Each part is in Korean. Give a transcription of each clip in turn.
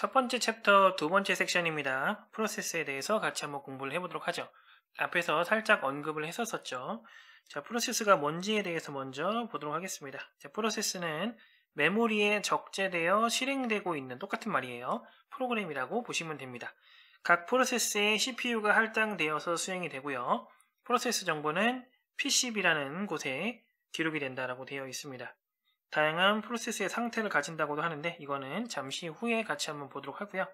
첫 번째 챕터 두 번째 섹션입니다. 프로세스에 대해서 같이 한번 공부를 해보도록 하죠. 앞에서 살짝 언급을 했었었죠. 자, 프로세스가 뭔지에 대해서 먼저 보도록 하겠습니다. 자, 프로세스는 메모리에 적재되어 실행되고 있는 똑같은 말이에요. 프로그램이라고 보시면 됩니다. 각 프로세스에 CPU가 할당되어서 수행이 되고요. 프로세스 정보는 PCB라는 곳에 기록이 된다라고 되어 있습니다. 다양한 프로세스의 상태를 가진다고도 하는데 이거는 잠시 후에 같이 한번 보도록 하고요.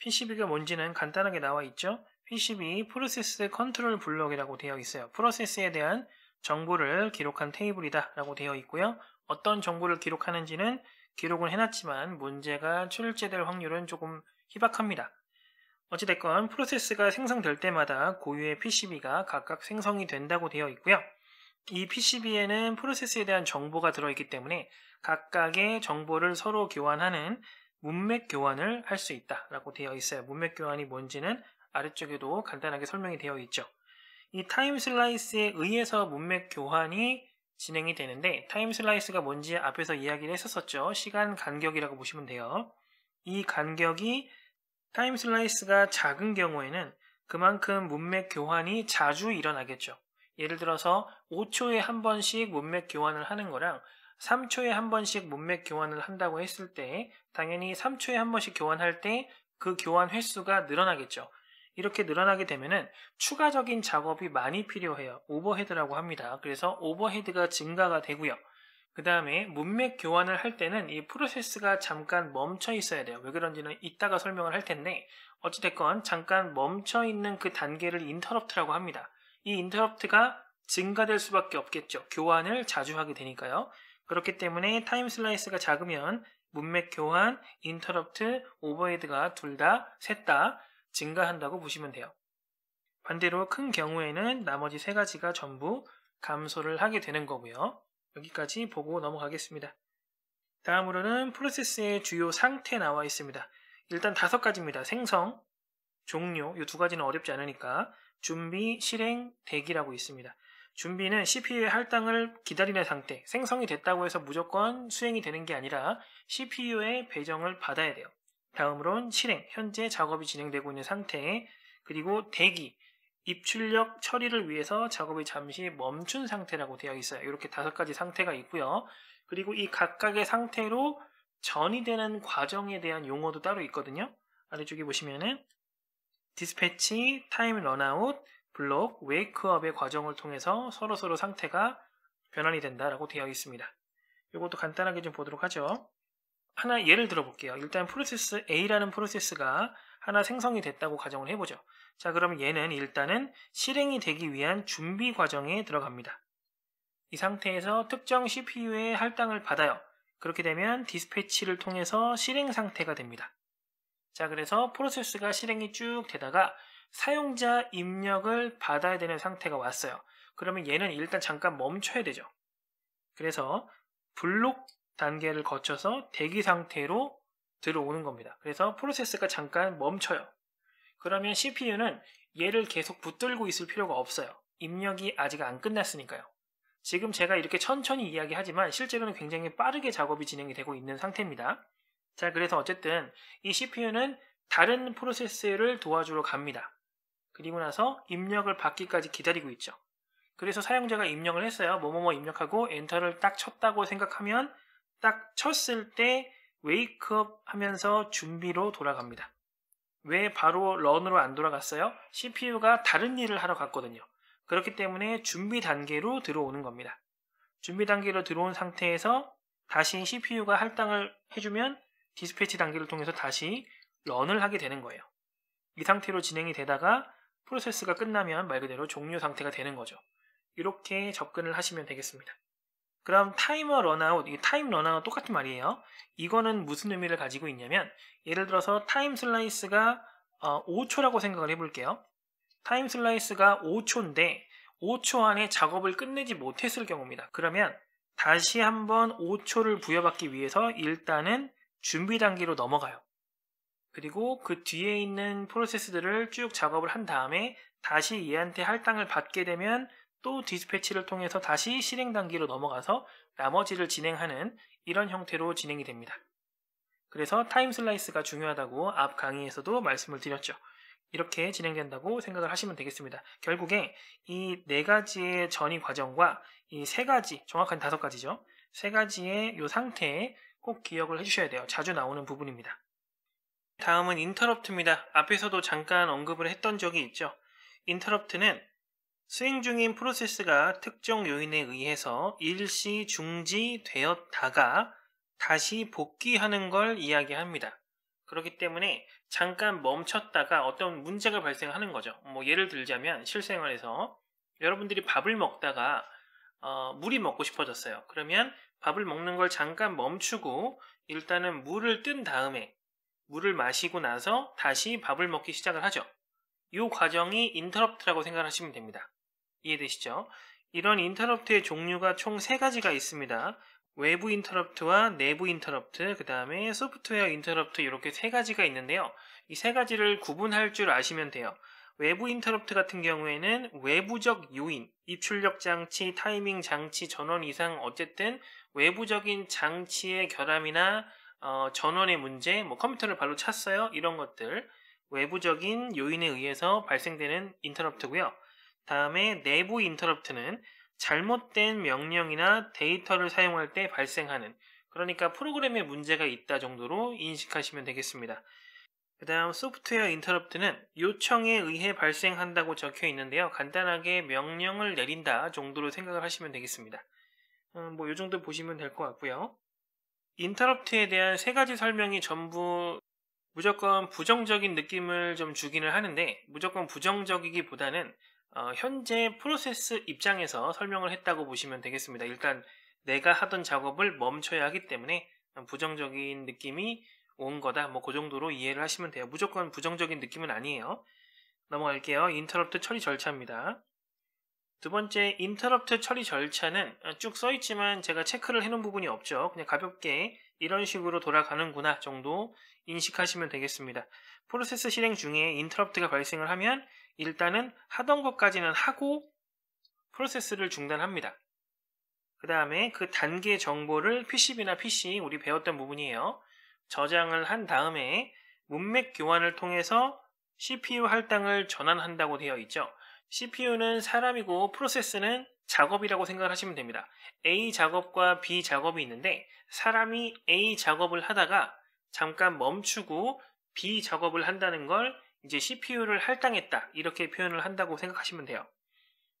PCB가 뭔지는 간단하게 나와 있죠. PCB process control block이라고 되어 있어요. 프로세스에 대한 정보를 기록한 테이블이다 라고 되어 있고요. 어떤 정보를 기록하는지는 기록은 해놨지만 문제가 출제될 확률은 조금 희박합니다. 어찌됐건 프로세스가 생성될 때마다 고유의 PCB가 각각 생성이 된다고 되어 있고요. 이 PCB에는 프로세스에 대한 정보가 들어있기 때문에 각각의 정보를 서로 교환하는 문맥 교환을 할 수 있다라고 되어 있어요. 문맥 교환이 뭔지는 아래쪽에도 간단하게 설명이 되어 있죠. 이 time slice에 의해서 문맥 교환이 진행이 되는데 time slice가 뭔지 앞에서 이야기를 했었었죠. 시간 간격이라고 보시면 돼요. 이 간격이 time slice가 작은 경우에는 그만큼 문맥 교환이 자주 일어나겠죠. 예를 들어서 5초에 한 번씩 문맥 교환을 하는 거랑 3초에 한 번씩 문맥 교환을 한다고 했을 때 당연히 3초에 한 번씩 교환할 때 그 교환 횟수가 늘어나겠죠. 이렇게 늘어나게 되면은 추가적인 작업이 많이 필요해요. 오버헤드라고 합니다. 그래서 오버헤드가 증가가 되고요. 그 다음에 문맥 교환을 할 때는 이 프로세스가 잠깐 멈춰 있어야 돼요. 왜 그런지는 이따가 설명을 할 텐데 어찌됐건 잠깐 멈춰 있는 그 단계를 interrupt라고 합니다. 이 interrupt가 증가될 수밖에 없겠죠. 교환을 자주 하게 되니까요. 그렇기 때문에 time slice가 작으면 문맥 교환, interrupt, overhead가 둘 다, 셋 다 증가한다고 보시면 돼요. 반대로 큰 경우에는 나머지 세 가지가 전부 감소를 하게 되는 거고요. 여기까지 보고 넘어가겠습니다. 다음으로는 프로세스의 주요 상태 나와 있습니다. 일단 다섯 가지입니다. 생성, 종료, 이 두 가지는 어렵지 않으니까 준비, 실행, 대기라고 있습니다. 준비는 CPU의 할당을 기다리는 상태, 생성이 됐다고 해서 무조건 수행이 되는 게 아니라 CPU의 배정을 받아야 돼요. 다음으론 실행, 현재 작업이 진행되고 있는 상태, 그리고 대기, 입출력 처리를 위해서 작업이 잠시 멈춘 상태라고 되어 있어요. 이렇게 다섯 가지 상태가 있고요. 그리고 이 각각의 상태로 전이 되는 과정에 대한 용어도 따로 있거든요. 아래쪽에 보시면은 dispatch, time run out, block, wake up의 과정을 통해서 서로서로 상태가 변환이 된다라고 되어 있습니다. 이것도 간단하게 좀 보도록 하죠. 하나 예를 들어 볼게요. 일단 프로세스 A라는 프로세스가 하나 생성이 됐다고 가정을 해보죠. 자, 그럼 얘는 일단은 실행이 되기 위한 준비 과정에 들어갑니다. 이 상태에서 특정 CPU의 할당을 받아요. 그렇게 되면 디스패치를 통해서 실행 상태가 됩니다. 자, 그래서 프로세스가 실행이 쭉 되다가 사용자 입력을 받아야 되는 상태가 왔어요. 그러면 얘는 일단 잠깐 멈춰야 되죠. 그래서 블록 단계를 거쳐서 대기 상태로 들어오는 겁니다. 그래서 프로세스가 잠깐 멈춰요. 그러면 CPU는 얘를 계속 붙들고 있을 필요가 없어요. 입력이 아직 안 끝났으니까요. 지금 제가 이렇게 천천히 이야기하지만 실제로는 굉장히 빠르게 작업이 진행이 되고 있는 상태입니다. 자, 그래서 어쨌든 이 CPU는 다른 프로세스를 도와주러 갑니다. 그리고 나서 입력을 받기까지 기다리고 있죠. 그래서 사용자가 입력을 했어요. 뭐뭐뭐 입력하고 엔터를 딱 쳤다고 생각하면 딱 쳤을 때 웨이크업 하면서 준비로 돌아갑니다. 왜 바로 run으로 안 돌아갔어요? CPU가 다른 일을 하러 갔거든요. 그렇기 때문에 준비 단계로 들어오는 겁니다. 준비 단계로 들어온 상태에서 다시 CPU가 할당을 해주면 dispatch 단계를 통해서 다시 run을 하게 되는 거예요. 이 상태로 진행이 되다가 프로세스가 끝나면 말 그대로 종료 상태가 되는 거죠. 이렇게 접근을 하시면 되겠습니다. 그럼 timer run out, 이 time run out 똑같은 말이에요. 이거는 무슨 의미를 가지고 있냐면 예를 들어서 time slice가 어, 5초라고 생각을 해볼게요. time slice가 5초인데 5초 안에 작업을 끝내지 못했을 경우입니다. 그러면 다시 한번 5초를 부여받기 위해서 일단은 준비 단계로 넘어가요. 그리고 그 뒤에 있는 프로세스들을 쭉 작업을 한 다음에 다시 얘한테 할당을 받게 되면 또 dispatch를 통해서 다시 실행 단계로 넘어가서 나머지를 진행하는 이런 형태로 진행이 됩니다. 그래서 time slice가 중요하다고 앞 강의에서도 말씀을 드렸죠. 이렇게 진행된다고 생각을 하시면 되겠습니다. 결국에 이 네 가지의 전이 과정과 이 세 가지, 정확한 다섯 가지죠. 세 가지의 이 상태에 꼭 기억을 해주셔야 돼요. 자주 나오는 부분입니다. 다음은 interrupt입니다. 앞에서도 잠깐 언급을 했던 적이 있죠. interrupt는 수행 중인 프로세스가 특정 요인에 의해서 일시 중지되었다가 다시 복귀하는 걸 이야기합니다. 그렇기 때문에 잠깐 멈췄다가 어떤 문제가 발생하는 거죠. 뭐 예를 들자면 실생활에서 여러분들이 밥을 먹다가 어, 물이 먹고 싶어졌어요. 그러면 밥을 먹는 걸 잠깐 멈추고 일단은 물을 뜬 다음에 물을 마시고 나서 다시 밥을 먹기 시작을 하죠. 이 과정이 interrupt라고 생각하시면 됩니다. 이해되시죠? 이런 interrupt의 종류가 총 세 가지가 있습니다. 외부 interrupt와 내부 interrupt, 그 다음에 소프트웨어 interrupt 이렇게 세 가지가 있는데요. 이 세 가지를 구분할 줄 아시면 돼요. 외부 interrupt 같은 경우에는 외부적 요인, 입출력 장치, 타이밍 장치, 전원 이상 어쨌든 외부적인 장치의 결함이나 어, 전원의 문제, 뭐 컴퓨터를 발로 찼어요 이런 것들 외부적인 요인에 의해서 발생되는 인터럽트고요. 다음에 내부 인터럽트는 잘못된 명령이나 데이터를 사용할 때 발생하는 그러니까 프로그램에 문제가 있다 정도로 인식하시면 되겠습니다. 그 다음 소프트웨어 인터럽트는 요청에 의해 발생한다고 적혀 있는데요. 간단하게 명령을 내린다 정도로 생각을 하시면 되겠습니다. 음, 뭐이 정도 보시면 될 것 같고요. 인터럽트에 대한 세 가지 설명이 전부 무조건 부정적인 느낌을 좀 주기는 하는데 무조건 부정적이기보다는 어, 현재 프로세스 입장에서 설명을 했다고 보시면 되겠습니다. 일단 내가 하던 작업을 멈춰야 하기 때문에 부정적인 느낌이 온 거다. 뭐 그 정도로 이해를 하시면 돼요. 무조건 부정적인 느낌은 아니에요. 넘어갈게요. 인터럽트 처리 절차입니다. 두 번째 인터럽트 처리 절차는 쭉 써있지만 제가 체크를 해놓은 부분이 없죠. 그냥 가볍게 이런 식으로 돌아가는구나 정도 인식하시면 되겠습니다. 프로세스 실행 중에 인터럽트가 발생을 하면 일단은 하던 것까지는 하고 프로세스를 중단합니다. 그 다음에 그 단계 정보를 PCB나 PC 우리 배웠던 부분이에요. 저장을 한 다음에 문맥 교환을 통해서 CPU 할당을 전환한다고 되어 있죠. CPU는 사람이고 프로세스는 작업이라고 생각을 하시면 됩니다. A 작업과 B 작업이 있는데 사람이 A 작업을 하다가 잠깐 멈추고 B 작업을 한다는 걸 이제 CPU를 할당했다 이렇게 표현을 한다고 생각하시면 돼요.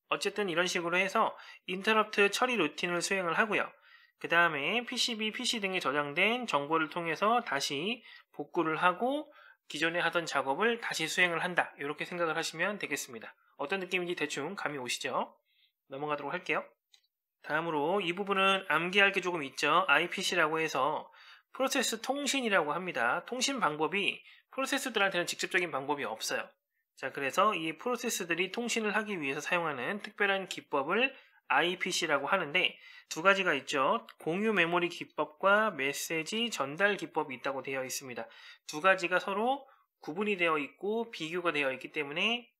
어쨌든 이런 식으로 해서 인터럽트 처리 루틴을 수행을 하고요. 그 다음에 PCB, PC 등에 저장된 정보를 통해서 다시 복구를 하고 기존에 하던 작업을 다시 수행을 한다. 이렇게 생각을 하시면 되겠습니다. 어떤 느낌인지 대충 감이 오시죠? 넘어가도록 할게요. 다음으로 이 부분은 암기할 게 조금 있죠. IPC라고 해서 프로세스 통신이라고 합니다. 통신 방법이 프로세스들한테는 직접적인 방법이 없어요. 자, 그래서 이 프로세스들이 통신을 하기 위해서 사용하는 특별한 기법을 IPC라고 하는데 두 가지가 있죠. 공유 메모리 기법과 메시지 전달 기법이 있다고 되어 있습니다. 두 가지가 서로 구분이 되어 있고 비교가 되어 있기 때문에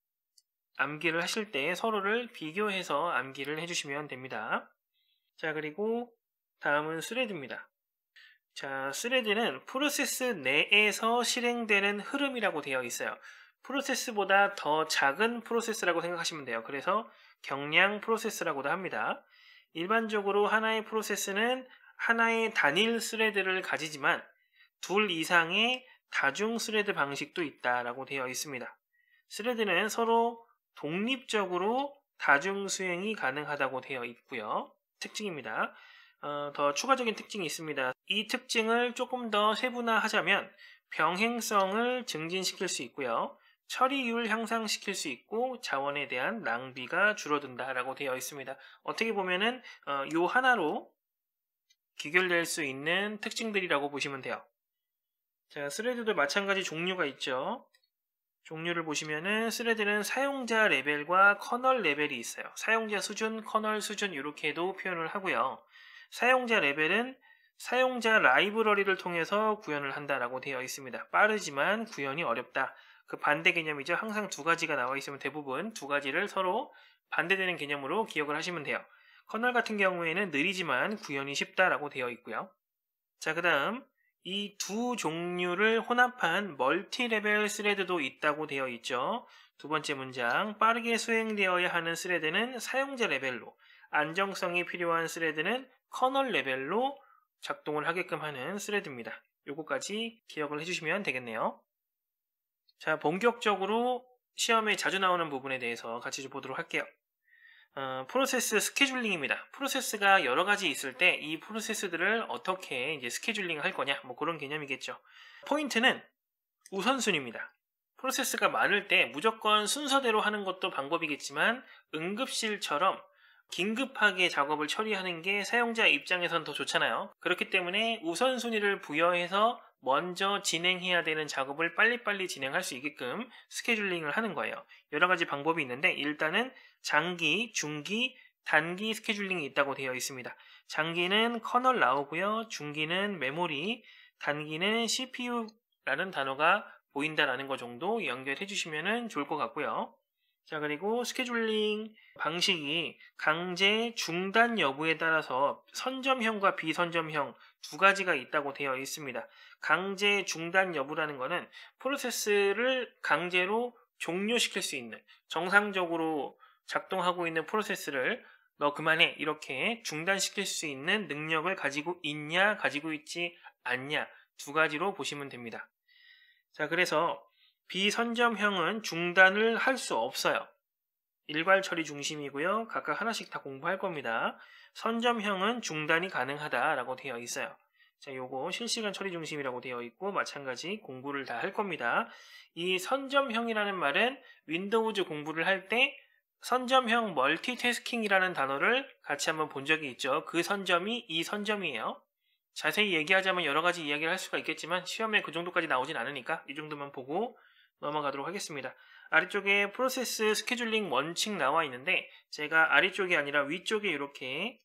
암기를 하실 때 서로를 비교해서 암기를 해주시면 됩니다. 자, 그리고 다음은 thread입니다. 자, thread는 프로세스 내에서 실행되는 흐름이라고 되어 있어요. 프로세스보다 더 작은 프로세스라고 생각하시면 돼요. 그래서 경량 프로세스라고도 합니다. 일반적으로 하나의 프로세스는 하나의 단일 thread를 가지지만 둘 이상의 다중 thread 방식도 있다라고 되어 있습니다. thread는 서로 독립적으로 다중 수행이 가능하다고 되어 있고요. 특징입니다. 어, 더 추가적인 특징이 있습니다. 이 특징을 조금 더 세분화하자면 병행성을 증진시킬 수 있고요. 처리율 향상시킬 수 있고 자원에 대한 낭비가 줄어든다라고 되어 있습니다. 어떻게 보면은 어, 요 하나로 귀결될 수 있는 특징들이라고 보시면 돼요. 자, 스레드도 마찬가지 종류가 있죠. 종류를 보시면은 thread는 사용자 레벨과 kernel 레벨이 있어요. 사용자 수준, kernel 수준 이렇게도 표현을 하고요. 사용자 레벨은 사용자 라이브러리를 통해서 구현을 한다라고 되어 있습니다. 빠르지만 구현이 어렵다. 그 반대 개념이죠. 항상 두 가지가 나와 있으면 대부분 두 가지를 서로 반대되는 개념으로 기억을 하시면 돼요. kernel 같은 경우에는 느리지만 구현이 쉽다라고 되어 있고요. 자, 그 다음 이 두 종류를 혼합한 multi level thread도 있다고 되어 있죠. 두 번째 문장, 빠르게 수행되어야 하는 thread는 사용자 레벨로, 안정성이 필요한 thread는 kernel 레벨로 작동을 하게끔 하는 thread입니다. 요거까지 기억을 해주시면 되겠네요. 자, 본격적으로 시험에 자주 나오는 부분에 대해서 같이 좀 보도록 할게요. 어, 프로세스 scheduling입니다. 프로세스가 여러 가지 있을 때 이 프로세스들을 어떻게 이제 scheduling 할 거냐, 뭐 그런 개념이겠죠. 포인트는 우선순위입니다. 프로세스가 많을 때 무조건 순서대로 하는 것도 방법이겠지만 응급실처럼 긴급하게 작업을 처리하는 게 사용자 입장에선 더 좋잖아요. 그렇기 때문에 우선순위를 부여해서 먼저 진행해야 되는 작업을 빨리빨리 진행할 수 있게끔 스케줄링을 하는 거예요. 여러 가지 방법이 있는데 일단은 장기, 중기, 단기 스케줄링이 있다고 되어 있습니다. 장기는 커널 나오고요. 중기는 메모리, 단기는 CPU라는 단어가 보인다라는 것 정도 연결해 주시면 좋을 것 같고요. 자, 그리고 스케줄링 방식이 강제 중단 여부에 따라서 선점형과 비선점형 두 가지가 있다고 되어 있습니다. 강제 중단 여부라는 것은 프로세스를 강제로 종료시킬 수 있는 정상적으로 작동하고 있는 프로세스를 너 그만해 이렇게 중단시킬 수 있는 능력을 가지고 있냐 가지고 있지 않냐 두 가지로 보시면 됩니다. 자 그래서 비선점형은 중단을 할 수 없어요. 일괄 처리 중심이고요. 각각 하나씩 다 공부할 겁니다. 선점형은 중단이 가능하다라고 되어 있어요. 자, 요거 실시간 처리 중심이라고 되어 있고 마찬가지 공부를 다 할 겁니다. 이 선점형이라는 말은 Windows 공부를 할 때 선점형 멀티태스킹이라는 단어를 같이 한번 본 적이 있죠. 그 선점이 이 선점이에요. 자세히 얘기하자면 여러 가지 이야기를 할 수가 있겠지만 시험에 그 정도까지 나오진 않으니까 이 정도만 보고 넘어가도록 하겠습니다. 아래쪽에 프로세스 스케줄링 원칙 나와 있는데 제가 아래쪽이 아니라 위쪽에 이렇게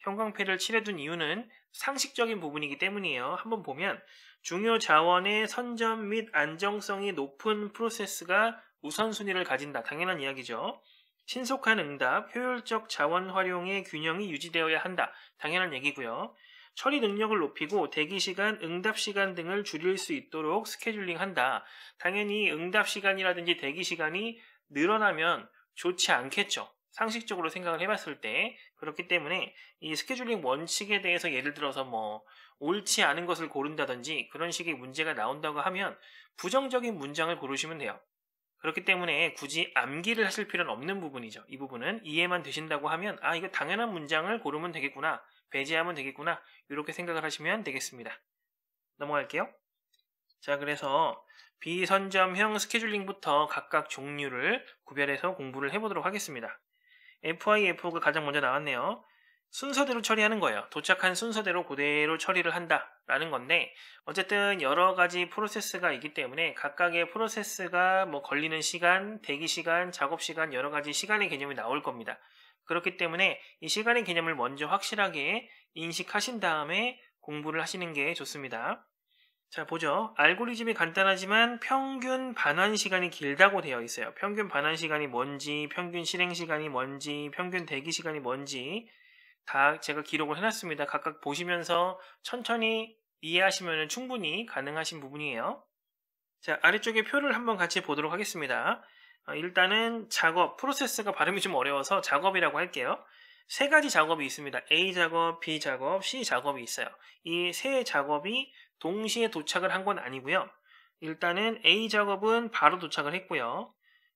형광펜을 칠해둔 이유는 상식적인 부분이기 때문이에요. 한번 보면 중요 자원의 선점 및 안정성이 높은 프로세스가 우선순위를 가진다. 당연한 이야기죠. 신속한 응답, 효율적 자원 활용의 균형이 유지되어야 한다. 당연한 얘기고요. 처리 능력을 높이고 대기 시간, 응답 시간 등을 줄일 수 있도록 스케줄링 한다. 당연히 응답 시간이라든지 대기 시간이 늘어나면 좋지 않겠죠. 상식적으로 생각을 해봤을 때 그렇기 때문에 이 스케줄링 원칙에 대해서 예를 들어서 뭐 옳지 않은 것을 고른다든지 그런 식의 문제가 나온다고 하면 부정적인 문장을 고르시면 돼요. 그렇기 때문에 굳이 암기를 하실 필요는 없는 부분이죠. 이 부분은 이해만 되신다고 하면 아 이거 당연한 문장을 고르면 되겠구나 배제하면 되겠구나 이렇게 생각을 하시면 되겠습니다. 넘어갈게요. 자 그래서 비선점형 스케줄링부터 각각 종류를 구별해서 공부를 해보도록 하겠습니다. FIFO가 가장 먼저 나왔네요. 순서대로 처리하는 거예요. 도착한 순서대로 그대로 처리를 한다라는 건데 어쨌든 여러 가지 프로세스가 있기 때문에 각각의 프로세스가 뭐 걸리는 시간, 대기 시간, 작업 시간 여러 가지 시간의 개념이 나올 겁니다. 그렇기 때문에 이 시간의 개념을 먼저 확실하게 인식하신 다음에 공부를 하시는 게 좋습니다. 자, 보죠. 알고리즘이 간단하지만 평균 반환 시간이 길다고 되어 있어요. 평균 반환 시간이 뭔지, 평균 실행 시간이 뭔지, 평균 대기 시간이 뭔지 다 제가 기록을 해놨습니다. 각각 보시면서 천천히 이해하시면 충분히 가능하신 부분이에요. 자, 아래쪽에 표를 한번 같이 보도록 하겠습니다. 어, 일단은 작업, 프로세스가 발음이 좀 어려워서 작업이라고 할게요. 세 가지 작업이 있습니다. A 작업, B 작업, C 작업이 있어요. 이 세 작업이 동시에 도착을 한 건 아니고요. 일단은 A 작업은 바로 도착을 했고요.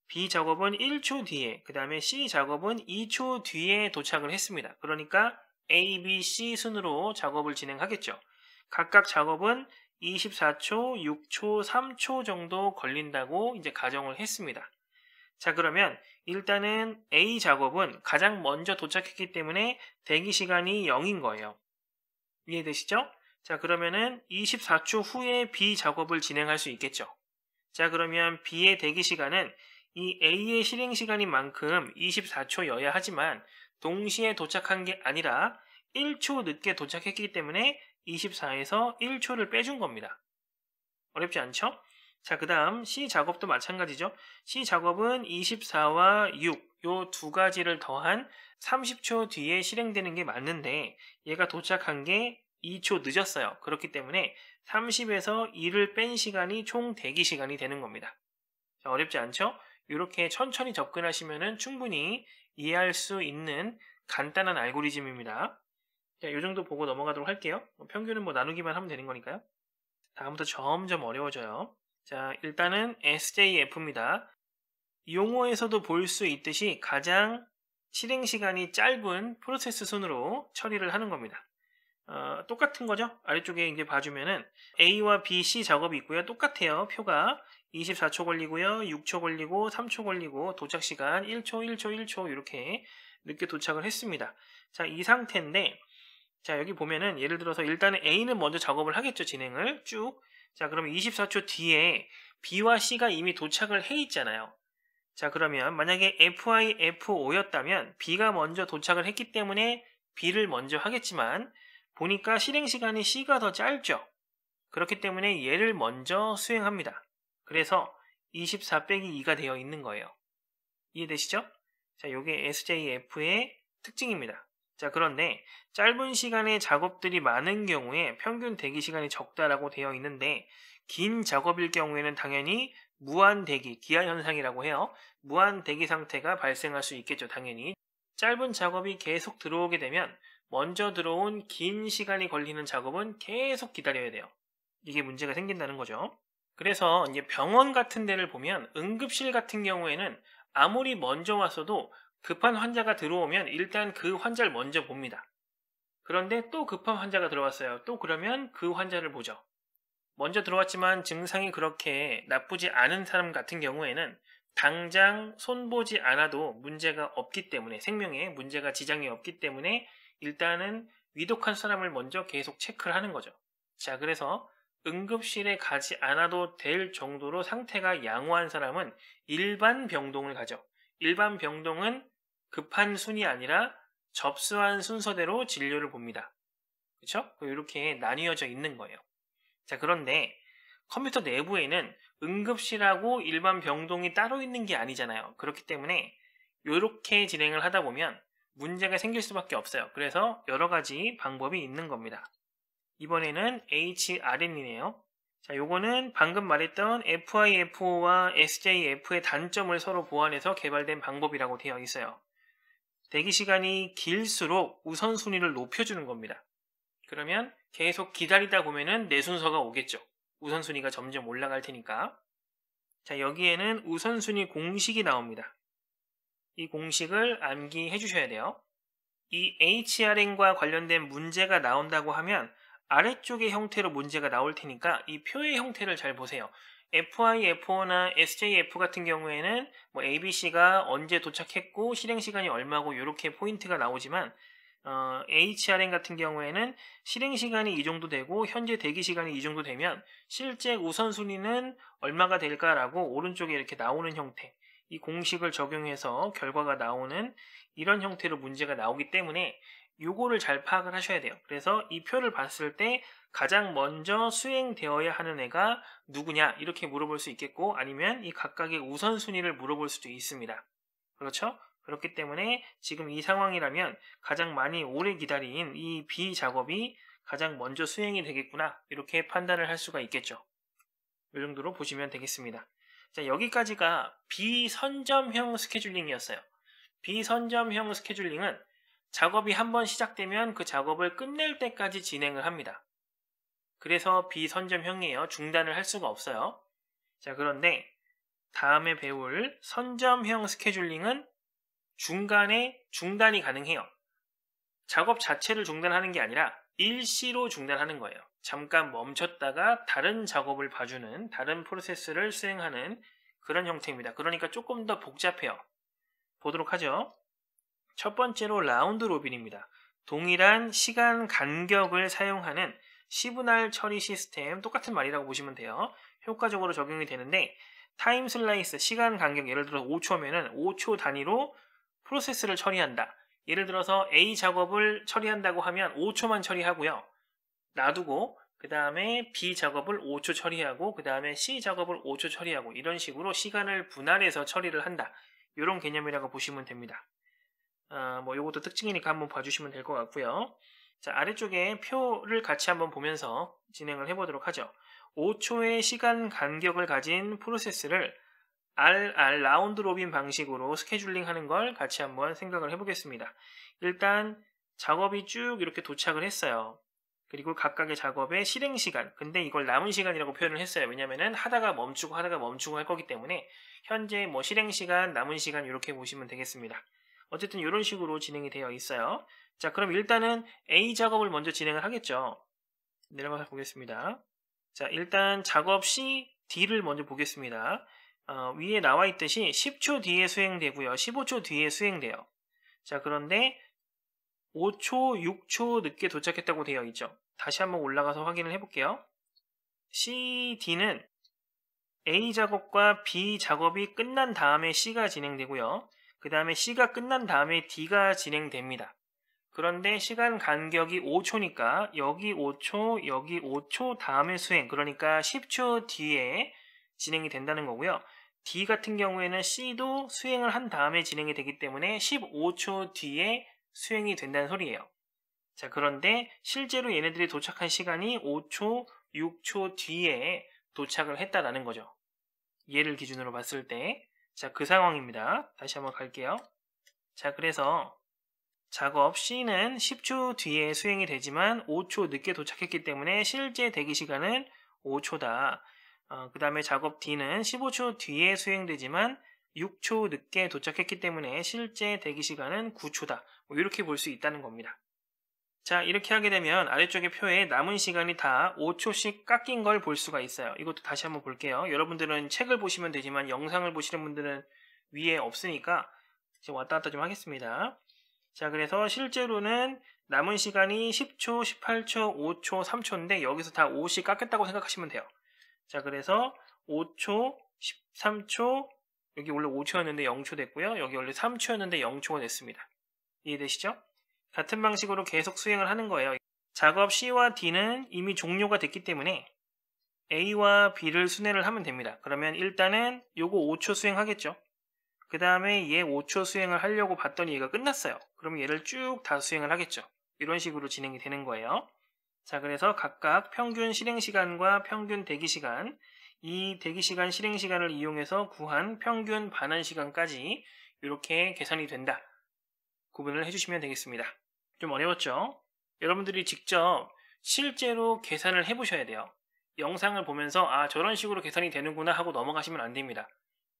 B 작업은 1초 뒤에, 그 다음에 C 작업은 2초 뒤에 도착을 했습니다. 그러니까 A, B, C 순으로 작업을 진행하겠죠. 각각 작업은 24초, 6초, 3초 정도 걸린다고 이제 가정을 했습니다. 자, 그러면 일단은 A 작업은 가장 먼저 도착했기 때문에 대기 시간이 0인 거예요. 이해되시죠? 자, 그러면은 24초 후에 B 작업을 진행할 수 있겠죠. 자, 그러면 B의 대기 시간은 이 A의 실행 시간인 만큼 24초여야 하지만 동시에 도착한 게 아니라 1초 늦게 도착했기 때문에 24에서 1초를 빼준 겁니다. 어렵지 않죠? 자, 그 다음 C 작업도 마찬가지죠. C 작업은 24와 6, 요 두 가지를 더한 30초 뒤에 실행되는 게 맞는데 얘가 도착한 게 2초 늦었어요. 그렇기 때문에 30에서 2를 뺀 시간이 총 대기 시간이 되는 겁니다. 자, 어렵지 않죠? 이렇게 천천히 접근하시면 충분히 이해할 수 있는 간단한 알고리즘입니다. 자, 이 정도 보고 넘어가도록 할게요. 뭐 평균은 뭐 나누기만 하면 되는 거니까요. 다음부터 점점 어려워져요. 자, 일단은 SJF입니다. 용어에서도 볼 수 있듯이 가장 실행 시간이 짧은 프로세스 순으로 처리를 하는 겁니다. 어, 똑같은 거죠. 아래쪽에 이제 봐주면은 A와 B, C 작업이 있고요. 똑같아요. 표가 24초 걸리고요. 6초 걸리고 3초 걸리고 도착 시간 1초, 1초, 1초 이렇게 늦게 도착을 했습니다. 자, 이 상태인데 자, 여기 보면은 예를 들어서 일단은 A는 먼저 작업을 하겠죠. 진행을 쭉. 자, 그러면 24초 뒤에 B와 C가 이미 도착을 해 있잖아요. 자, 그러면 만약에 FI, F5였다면 B가 먼저 도착을 했기 때문에 B를 먼저 하겠지만 보니까 실행 시간이 C가 더 짧죠. 그렇기 때문에 얘를 먼저 수행합니다. 그래서 24 빼기 2가 되어 있는 거예요. 이해되시죠? 자, 요게 SJF의 특징입니다. 자, 그런데 짧은 시간에 작업들이 많은 경우에 평균 대기 시간이 적다라고 되어 있는데 긴 작업일 경우에는 당연히 무한 대기, 기하 현상이라고 해요. 무한 대기 상태가 발생할 수 있겠죠, 당연히. 짧은 작업이 계속 들어오게 되면 먼저 들어온 긴 시간이 걸리는 작업은 계속 기다려야 돼요. 이게 문제가 생긴다는 거죠. 그래서 이제 병원 같은 데를 보면 응급실 같은 경우에는 아무리 먼저 왔어도 급한 환자가 들어오면 일단 그 환자를 먼저 봅니다. 그런데 또 급한 환자가 들어왔어요. 또 그러면 그 환자를 보죠. 먼저 들어왔지만 증상이 그렇게 나쁘지 않은 사람 같은 경우에는 당장 손보지 않아도 문제가 없기 때문에 생명에 문제가 지장이 없기 때문에 일단은 위독한 사람을 먼저 계속 체크를 하는 거죠. 자, 그래서 응급실에 가지 않아도 될 정도로 상태가 양호한 사람은 일반 병동을 가죠. 일반 병동은 급한 순이 아니라 접수한 순서대로 진료를 봅니다. 그렇죠? 이렇게 나뉘어져 있는 거예요. 자, 그런데 컴퓨터 내부에는 응급실하고 일반 병동이 따로 있는 게 아니잖아요. 그렇기 때문에 이렇게 진행을 하다 보면 문제가 생길 수밖에 없어요. 그래서 여러 가지 방법이 있는 겁니다. 이번에는 HRN이네요. 자, 요거는 방금 말했던 FIFO와 SJF의 단점을 서로 보완해서 개발된 방법이라고 되어 있어요. 대기 시간이 길수록 우선순위를 높여주는 겁니다. 그러면 계속 기다리다 보면은 내 순서가 오겠죠. 우선순위가 점점 올라갈 테니까. 자, 여기에는 우선순위 공식이 나옵니다. 이 공식을 암기해 주셔야 돼요. 이 HRN과 관련된 문제가 나온다고 하면 아래쪽의 형태로 문제가 나올 테니까 이 표의 형태를 잘 보세요. FI, F5나 SJF 같은 경우에는 뭐 ABC가 언제 도착했고 실행 시간이 얼마고 이렇게 포인트가 나오지만 어, HRN 같은 경우에는 실행 시간이 이 정도 되고 현재 대기 시간이 이 정도 되면 실제 우선순위는 얼마가 될까라고 오른쪽에 이렇게 나오는 형태 이 공식을 적용해서 결과가 나오는 이런 형태로 문제가 나오기 때문에 요거를 잘 파악을 하셔야 돼요. 그래서 이 표를 봤을 때 가장 먼저 수행되어야 하는 애가 누구냐 이렇게 물어볼 수 있겠고 아니면 이 각각의 우선순위를 물어볼 수도 있습니다. 그렇죠? 그렇기 때문에 지금 이 상황이라면 가장 많이 오래 기다린 이 B 작업이 가장 먼저 수행이 되겠구나 이렇게 판단을 할 수가 있겠죠. 이 정도로 보시면 되겠습니다. 자, 여기까지가 비선점형 스케줄링이었어요. 비선점형 스케줄링은 작업이 한번 시작되면 그 작업을 끝낼 때까지 진행을 합니다. 그래서 비선점형이에요. 중단을 할 수가 없어요. 자, 그런데 다음에 배울 선점형 스케줄링은 중간에 중단이 가능해요. 작업 자체를 중단하는 게 아니라 일시로 중단하는 거예요. 잠깐 멈췄다가 다른 작업을 봐주는 다른 프로세스를 수행하는 그런 형태입니다. 그러니까 조금 더 복잡해요. 보도록 하죠. 첫 번째로 round robin입니다. 동일한 시간 간격을 사용하는 시분할 처리 시스템 똑같은 말이라고 보시면 돼요. 효과적으로 적용이 되는데 time slice 시간 간격 예를 들어 5초면은 5초 단위로 프로세스를 처리한다. 예를 들어서 A 작업을 처리한다고 하면 5초만 처리하고요. 놔두고 그 다음에 B 작업을 5초 처리하고 그 다음에 C 작업을 5초 처리하고 이런 식으로 시간을 분할해서 처리를 한다. 이런 개념이라고 보시면 됩니다. 아, 뭐 이것도 특징이니까 한번 봐주시면 될 것 같고요. 자, 아래쪽에 표를 같이 한번 보면서 진행을 해보도록 하죠. 5초의 시간 간격을 가진 프로세스를 RR round robin 방식으로 스케줄링 하는 걸 같이 한번 생각을 해보겠습니다. 일단 작업이 쭉 이렇게 도착을 했어요. 그리고 각각의 작업의 실행 시간. 근데 이걸 남은 시간이라고 표현을 했어요. 왜냐면은 하다가 멈추고 하다가 멈추고 할 거기 때문에 현재 뭐 실행 시간, 남은 시간 이렇게 보시면 되겠습니다. 어쨌든 이런 식으로 진행이 되어 있어요. 자, 그럼 일단은 A 작업을 먼저 진행을 하겠죠. 내려가서 보겠습니다. 자, 일단 작업 C, D를 먼저 보겠습니다. 어, 위에 나와 있듯이 10초 뒤에 수행되고요. 15초 뒤에 수행돼요. 자, 그런데 5초, 6초 늦게 도착했다고 되어 있죠. 다시 한번 올라가서 확인을 해볼게요. CD는 A 작업과 B 작업이 끝난 다음에 C가 진행되고요. 그 다음에 C가 끝난 다음에 D가 진행됩니다. 그런데 시간 간격이 5초니까 여기 5초, 여기 5초 다음에 수행, 그러니까 10초 뒤에 진행이 된다는 거고요. D 같은 경우에는 C도 수행을 한 다음에 진행이 되기 때문에 15초 뒤에 수행이 된다는 소리예요. 자, 그런데 실제로 얘네들이 도착한 시간이 5초, 6초 뒤에 도착을 했다라는 거죠. 얘를 기준으로 봤을 때. 자, 그 상황입니다. 다시 한번 갈게요. 자, 그래서 작업 C는 10초 뒤에 수행이 되지만 5초 늦게 도착했기 때문에 실제 대기 시간은 5초다. 어, 그 다음에 작업 D는 15초 뒤에 수행되지만 6초 늦게 도착했기 때문에 실제 대기 시간은 9초다. 뭐 이렇게 볼 수 있다는 겁니다. 자, 이렇게 하게 되면 아래쪽에 표에 남은 시간이 다 5초씩 깎인 걸 볼 수가 있어요. 이것도 다시 한번 볼게요. 여러분들은 책을 보시면 되지만 영상을 보시는 분들은 위에 없으니까 지금 왔다 갔다 좀 하겠습니다. 자, 그래서 실제로는 남은 시간이 10초, 18초, 5초, 3초인데 여기서 다 5씩 깎였다고 생각하시면 돼요. 자, 그래서 5초, 13초, 여기 원래 5초였는데 0초 됐고요. 여기 원래 3초였는데 0초가 됐습니다. 이해되시죠? 같은 방식으로 계속 수행을 하는 거예요. 작업 C와 D는 이미 종료가 됐기 때문에 A와 B를 순회를 하면 됩니다. 그러면 일단은 요거 5초 수행하겠죠. 그 다음에 얘 5초 수행을 하려고 봤더니 얘가 끝났어요. 그럼 얘를 쭉 다 수행을 하겠죠. 이런 식으로 진행이 되는 거예요. 자, 그래서 각각 평균 실행 시간과 평균 대기 시간, 이 대기 시간, 실행 시간을 이용해서 구한 평균 반환 시간까지 이렇게 계산이 된다. 구분을 해주시면 되겠습니다. 좀 어려웠죠? 여러분들이 직접 실제로 계산을 해보셔야 돼요. 영상을 보면서 아 저런 식으로 계산이 되는구나 하고 넘어가시면 안 됩니다.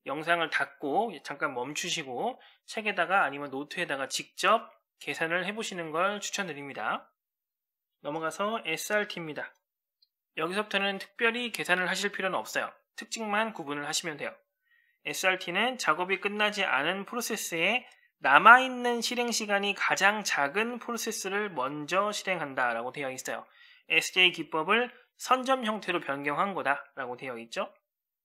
영상을 닫고 잠깐 멈추시고 책에다가 아니면 노트에다가 직접 계산을 해보시는 걸 추천드립니다. 넘어가서 SRT입니다. 여기서부터는 특별히 계산을 하실 필요는 없어요. 특징만 구분을 하시면 돼요. SRT는 작업이 끝나지 않은 프로세스에 남아있는 실행 시간이 가장 작은 프로세스를 먼저 실행한다 라고 되어 있어요. SJ 기법을 선점 형태로 변경한 거다 라고 되어 있죠.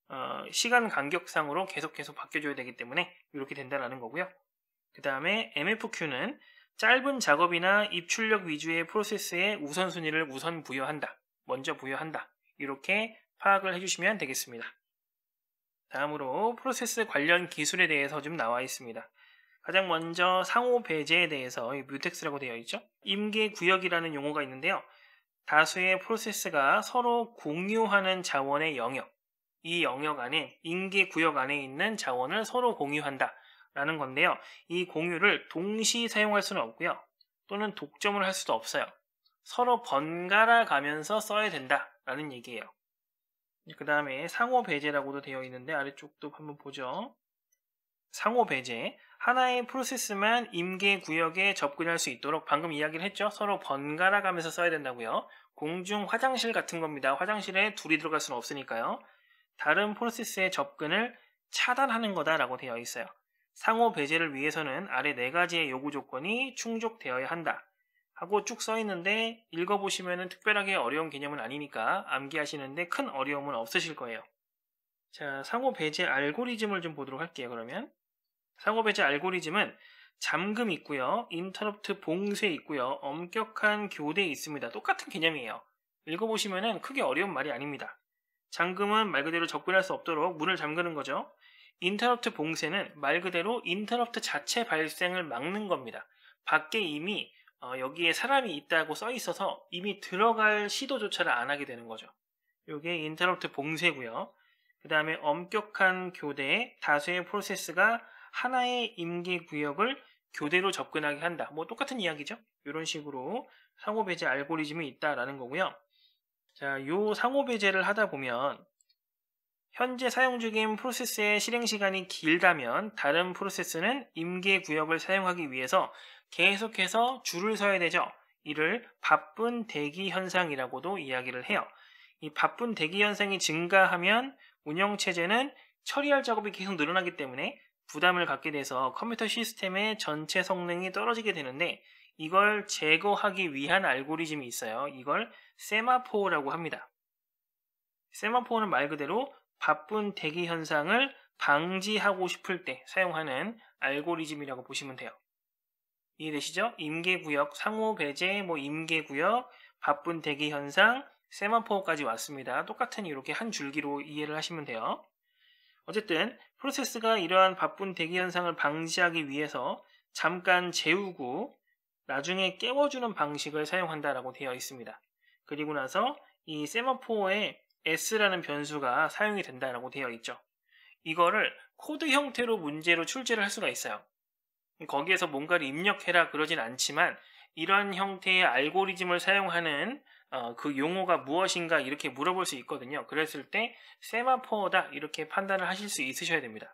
어, 시간 간격상으로 계속 계속 바뀌어줘야 되기 때문에 이렇게 된다라는 거고요. 그 다음에 MFQ는 짧은 작업이나 입출력 위주의 프로세스에 우선순위를 우선 부여한다. 먼저 부여한다. 이렇게 파악을 해주시면 되겠습니다. 다음으로 프로세스 관련 기술에 대해서 좀 나와 있습니다. 가장 먼저 상호 배제에 대해서 mutex라고 되어 있죠. 임계 구역이라는 용어가 있는데요. 다수의 프로세스가 서로 공유하는 자원의 영역, 이 영역 안에 임계 구역 안에 있는 자원을 서로 공유한다 라는 건데요. 이 공유를 동시 사용할 수는 없고요. 또는 독점을 할 수도 없어요. 서로 번갈아 가면서 써야 된다라는 얘기예요. 그 다음에 상호 배제라고도 되어 있는데 아래쪽도 한번 보죠. 상호 배제 하나의 프로세스만 임계 구역에 접근할 수 있도록 방금 이야기를 했죠. 서로 번갈아 가면서 써야 된다고요. 공중 화장실 같은 겁니다. 화장실에 둘이 들어갈 수는 없으니까요. 다른 프로세스의 접근을 차단하는 거다라고 되어 있어요. 상호 배제를 위해서는 아래 네 가지의 요구 조건이 충족되어야 한다. 하고 쭉 써 있는데 읽어보시면 특별하게 어려운 개념은 아니니까 암기하시는데 큰 어려움은 없으실 거예요. 자, 상호 배제 알고리즘을 좀 보도록 할게요, 그러면. 상호 배제 알고리즘은 잠금 있고요, 인터럽트 봉쇄 있고요, 엄격한 교대 있습니다. 똑같은 개념이에요. 읽어보시면 크게 어려운 말이 아닙니다. 잠금은 말 그대로 접근할 수 없도록 문을 잠그는 거죠. 인터럽트 봉쇄는 말 그대로 인터럽트 자체 발생을 막는 겁니다. 밖에 이미 어, 여기에 사람이 있다고 써 있어서 이미 들어갈 시도조차를 안 하게 되는 거죠. 이게 인터럽트 봉쇄고요. 그 다음에 엄격한 교대에 다수의 프로세스가 하나의 임계 구역을 교대로 접근하게 한다. 뭐 똑같은 이야기죠. 이런 식으로 상호 배제 알고리즘이 있다라는 거고요. 자, 요 상호 배제를 하다 보면 현재 사용 중인 프로세스의 실행 시간이 길다면 다른 프로세스는 임계 구역을 사용하기 위해서 계속해서 줄을 서야 되죠. 이를 바쁜 대기 현상이라고도 이야기를 해요. 이 바쁜 대기 현상이 증가하면 운영 체제는 처리할 작업이 계속 늘어나기 때문에 부담을 갖게 돼서 컴퓨터 시스템의 전체 성능이 떨어지게 되는데 이걸 제거하기 위한 알고리즘이 있어요. 이걸 세마포라고 합니다. 세마포는 말 그대로 바쁜 대기 현상을 방지하고 싶을 때 사용하는 알고리즘이라고 보시면 돼요. 이해되시죠? 임계구역, 상호 배제, 뭐 임계구역, 바쁜 대기 현상, semaphore까지 왔습니다. 똑같은 이렇게 한 줄기로 이해를 하시면 돼요. 어쨌든 프로세스가 이러한 바쁜 대기 현상을 방지하기 위해서 잠깐 재우고 나중에 깨워주는 방식을 사용한다라고 되어 있습니다. 그리고 나서 이 semaphore에 s라는 변수가 사용이 된다라고 되어 있죠. 이거를 코드 형태로 문제로 출제를 할 수가 있어요. 거기에서 뭔가를 입력해라 그러진 않지만 이런 형태의 알고리즘을 사용하는 어, 그 용어가 무엇인가 이렇게 물어볼 수 있거든요. 그랬을 때 세마포어다 이렇게 판단을 하실 수 있으셔야 됩니다.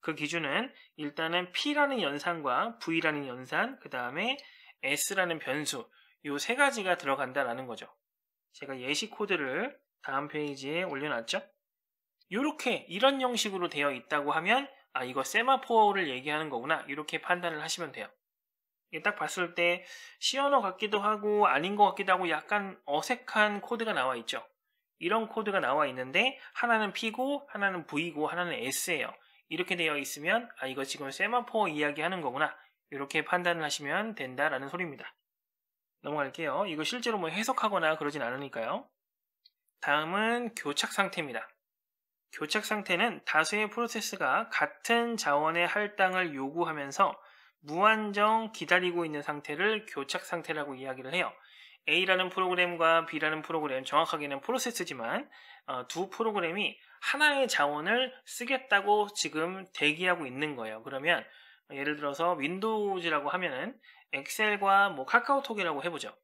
그 기준은 일단은 P라는 연산과 V라는 연산, 그 다음에 S라는 변수 이 세 가지가 들어간다라는 거죠. 제가 예시 코드를 다음 페이지에 올려놨죠. 이렇게 이런 형식으로 되어 있다고 하면 아 이거 세마포를 얘기하는 거구나 이렇게 판단을 하시면 돼요. 딱 봤을 때 시언어 같기도 하고 아닌 것 같기도 하고 약간 어색한 코드가 나와 있죠. 이런 코드가 나와 있는데 하나는 P고 하나는 V고 하나는 S예요. 이렇게 되어 있으면 아 이거 지금 세마포 이야기하는 거구나 이렇게 판단을 하시면 된다라는 소리입니다. 넘어갈게요. 이거 실제로 뭐 해석하거나 그러진 않으니까요. 다음은 교착 상태입니다. 교착 상태는 다수의 프로세스가 같은 자원의 할당을 요구하면서 무한정 기다리고 있는 상태를 교착 상태라고 이야기를 해요. A라는 프로그램과 B라는 프로그램, 정확하게는 프로세스지만 어, 두 프로그램이 하나의 자원을 쓰겠다고 지금 대기하고 있는 거예요. 그러면 예를 들어서 윈도우즈라고 하면은 엑셀과 뭐 카카오톡이라고 해보죠.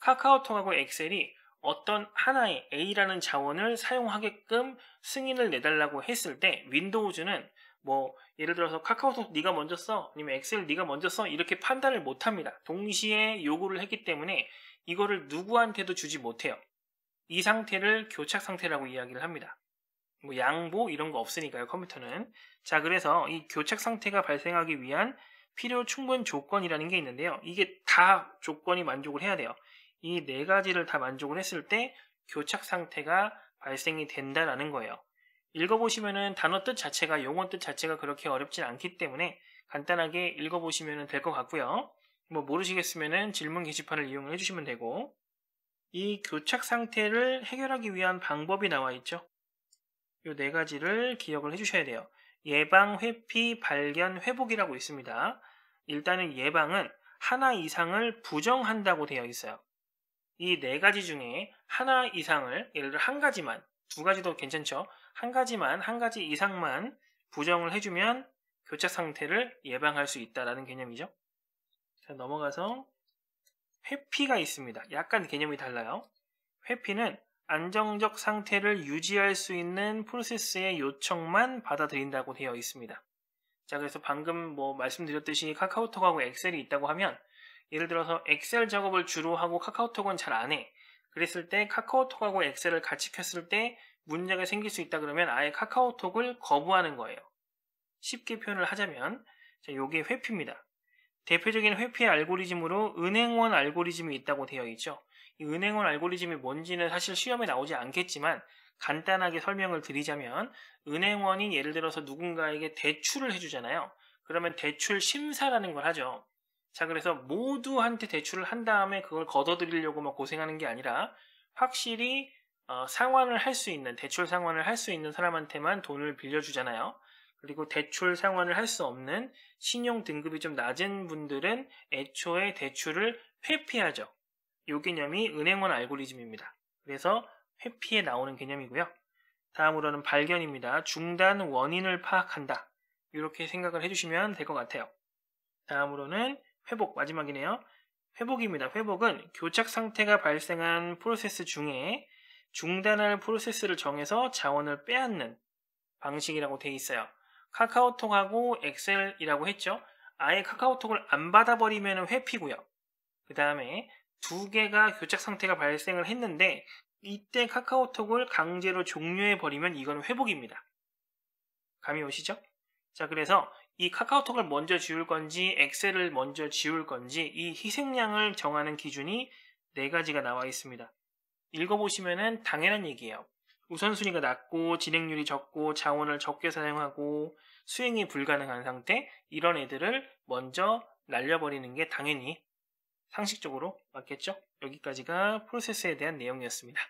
카카오톡하고 엑셀이 어떤 하나의 A라는 자원을 사용하게끔 승인을 내달라고 했을 때 윈도우즈는 뭐 예를 들어서 카카오톡 네가 먼저 써 아니면 엑셀 네가 먼저 써 이렇게 판단을 못합니다. 동시에 요구를 했기 때문에 이거를 누구한테도 주지 못해요. 이 상태를 교착 상태라고 이야기를 합니다. 뭐 양보 이런 거 없으니까요 컴퓨터는 자 그래서 이 교착 상태가 발생하기 위한 필요 충분 조건이라는 게 있는데요 이게 다 조건이 만족을 해야 돼요 이 네 가지를 다 만족을 했을 때 교착 상태가 발생이 된다라는 거예요 읽어보시면은 단어 뜻 자체가 용어 뜻 자체가 그렇게 어렵진 않기 때문에 간단하게 읽어보시면 될 것 같고요 뭐 모르시겠으면은 질문 게시판을 이용해 주시면 되고 이 교착 상태를 해결하기 위한 방법이 나와 있죠 이 네 가지를 기억을 해주셔야 돼요. 예방, 회피, 발견, 회복이라고 있습니다. 일단은 예방은 하나 이상을 부정한다고 되어 있어요. 이 네 가지 중에 하나 이상을 예를 들어 한 가지만 두 가지도 괜찮죠. 한 가지만 한 가지 이상만 부정을 해주면 교착 상태를 예방할 수 있다라는 개념이죠. 자, 넘어가서 회피가 있습니다. 약간 개념이 달라요. 회피는 안정적 상태를 유지할 수 있는 프로세스의 요청만 받아들인다고 되어 있습니다. 자, 그래서 방금 뭐 말씀드렸듯이 카카오톡하고 엑셀이 있다고 하면 예를 들어서 엑셀 작업을 주로 하고 카카오톡은 잘 안 해. 그랬을 때 카카오톡하고 엑셀을 같이 켰을 때 문제가 생길 수 있다 그러면 아예 카카오톡을 거부하는 거예요. 쉽게 표현을 하자면 자, 요게 회피입니다. 대표적인 회피 알고리즘으로 은행원 알고리즘이 있다고 되어 있죠. 이 은행원 알고리즘이 뭔지는 사실 시험에 나오지 않겠지만 간단하게 설명을 드리자면 은행원이 예를 들어서 누군가에게 대출을 해주잖아요. 그러면 대출 심사라는 걸 하죠. 자, 그래서 모두한테 대출을 한 다음에 그걸 걷어들이려고 막 고생하는 게 아니라 확실히 어, 상환을 할 수 있는 대출 상환을 할 수 있는 사람한테만 돈을 빌려주잖아요. 그리고 대출 상환을 할 수 없는 신용 등급이 좀 낮은 분들은 애초에 대출을 회피하죠. 이 개념이 은행원 알고리즘입니다. 그래서 회피에 나오는 개념이고요. 다음으로는 발견입니다. 중단 원인을 파악한다. 이렇게 생각을 해주시면 될 것 같아요. 다음으로는 회복, 마지막이네요. 회복입니다. 회복은 교착 상태가 발생한 프로세스 중에 중단할 프로세스를 정해서 자원을 빼앗는 방식이라고 되어 있어요. 카카오톡하고 엑셀이라고 했죠. 아예 카카오톡을 안 받아버리면 회피고요. 그 다음에 두 개가 교착 상태가 발생을 했는데 이때 카카오톡을 강제로 종료해버리면 이건 회복입니다. 감이 오시죠? 자, 그래서 이 카카오톡을 먼저 지울 건지 엑셀을 먼저 지울 건지 이 희생량을 정하는 기준이 네 가지가 나와 있습니다. 읽어보시면은 당연한 얘기예요. 우선순위가 낮고 진행률이 적고 자원을 적게 사용하고 수행이 불가능한 상태 이런 애들을 먼저 날려버리는 게 당연히 상식적으로 맞겠죠? 여기까지가 프로세스에 대한 내용이었습니다.